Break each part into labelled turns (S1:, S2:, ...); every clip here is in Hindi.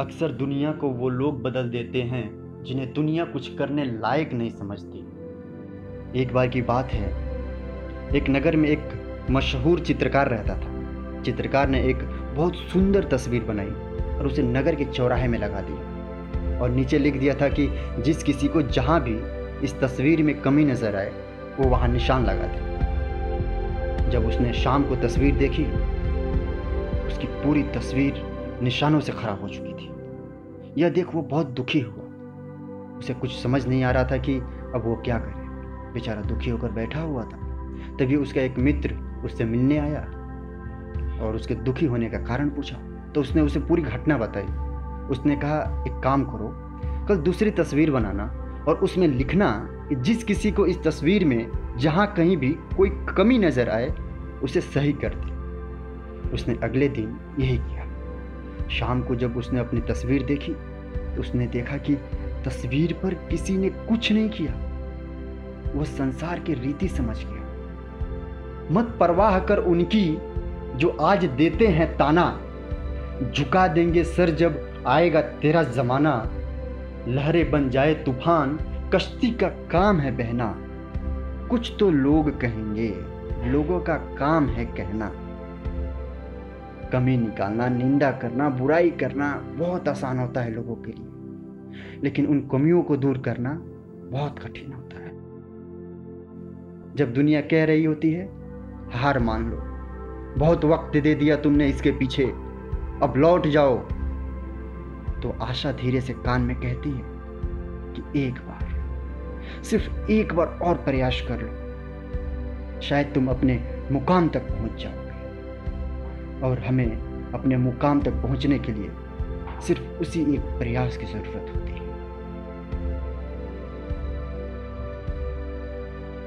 S1: अक्सर दुनिया को वो लोग बदल देते हैं, जिन्हें दुनिया कुछ करने लायक नहीं समझती। एक बार की बात है, एक नगर में एक मशहूर चित्रकार रहता था। चित्रकार ने एक बहुत सुंदर तस्वीर बनाई और उसे नगर के चौराहे में लगा दिया और नीचे लिख दिया था कि जिस किसी को जहाँ भी इस तस्वीर में कमी नज़र आए, वो वहाँ निशान लगा दे। जब उसने शाम को तस्वीर देखी, उसकी पूरी तस्वीर निशानों से ख़राब हो चुकी थी। यह देख वो बहुत दुखी हुआ। उसे कुछ समझ नहीं आ रहा था कि अब वो क्या करे। बेचारा दुखी होकर बैठा हुआ था। तभी उसका एक मित्र उससे मिलने आया और उसके दुखी होने का कारण पूछा। तो उसने उसे पूरी घटना बताई। उसने कहा, एक काम करो, कल दूसरी तस्वीर बनाना और उसमें लिखना कि जिस किसी को इस तस्वीर में जहाँ कहीं भी कोई कमी नज़र आए, उसे सही कर दे। उसने अगले दिन यही किया। शाम को जब उसने अपनी तस्वीर देखी तो उसने देखा कि तस्वीर पर किसी ने कुछ नहीं किया। वह संसार की रीति समझ गया। मत परवाह कर उनकी जो आज देते हैं ताना। झुका देंगे सर जब आएगा तेरा जमाना। लहरें बन जाए तूफ़ान, कश्ती का काम है बहना। कुछ तो लोग कहेंगे, लोगों का काम है कहना। कमी निकालना, निंदा करना, बुराई करना बहुत आसान होता है लोगों के लिए। लेकिन उन कमियों को दूर करना बहुत कठिन होता है। जब दुनिया कह रही होती है, हार मान लो। बहुत वक्त दे दिया तुमने इसके पीछे। अब लौट जाओ। तो आशा धीरे से कान में कहती है कि एक बार, सिर्फ़ एक बार और प्रयास कर लो। शायद तुम अपने मुकाम तक पहुँच जाओगे और हमें अपने मुकाम तक पहुँचने के लिए सिर्फ़ उसी एक प्रयास की ज़रूरत होती है।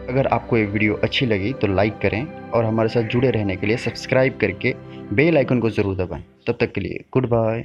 S1: अगर आपको ये वीडियो अच्छी लगी तो लाइक करें और हमारे साथ जुड़े रहने के लिए सब्सक्राइब करके बेल आइकन को ज़रूर दबाएँ। तब तक के लिए गुड बाय।